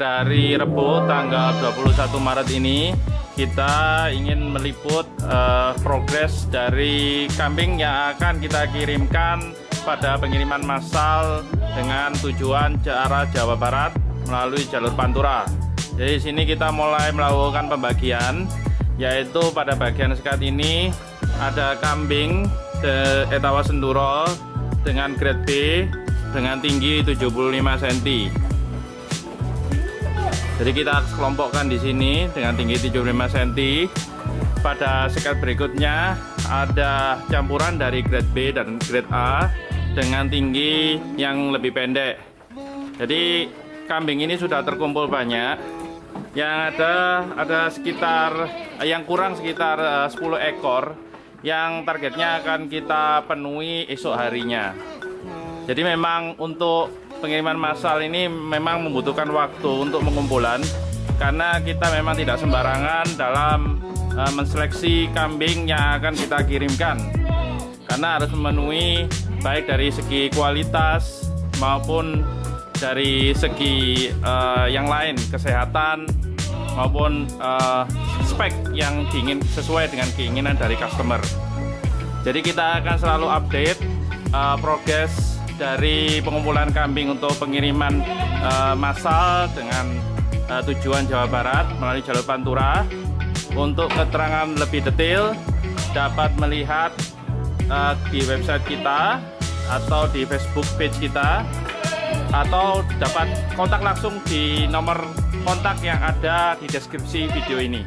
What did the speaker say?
Dari Rebo tanggal 21 Maret ini kita ingin meliput uh, progres dari kambing yang akan kita kirimkan pada pengiriman massal dengan tujuan arah Jawa Barat melalui jalur Pantura. Jadi sini kita mulai melakukan pembagian yaitu pada bagian sekat ini ada kambing de etawa senduro dengan grade B dengan tinggi 75 cm. Jadi kita kelompokkan di sini dengan tinggi 75 cm. Pada sekat berikutnya ada campuran dari grade B dan grade A dengan tinggi yang lebih pendek. Jadi kambing ini sudah terkumpul banyak. Yang ada ada sekitar yang kurang sekitar 10 eh, ekor yang targetnya akan kita penuhi esok harinya. Jadi memang untuk pengiriman massal ini memang membutuhkan waktu untuk pengumpulan karena kita memang tidak sembarangan dalam uh, menseleksi kambing yang akan kita kirimkan karena harus memenuhi baik dari segi kualitas maupun dari segi uh, yang lain kesehatan maupun uh, spek yang diingin sesuai dengan keinginan dari customer. Jadi kita akan selalu update progres dari pengumpulan kambing untuk pengiriman uh, massal dengan uh, tujuan Jawa Barat melalui jalur Pantura. Untuk keterangan lebih detail dapat melihat uh, di website kita atau di Facebook page kita atau dapat kontak langsung di nomor kontak yang ada di deskripsi video ini.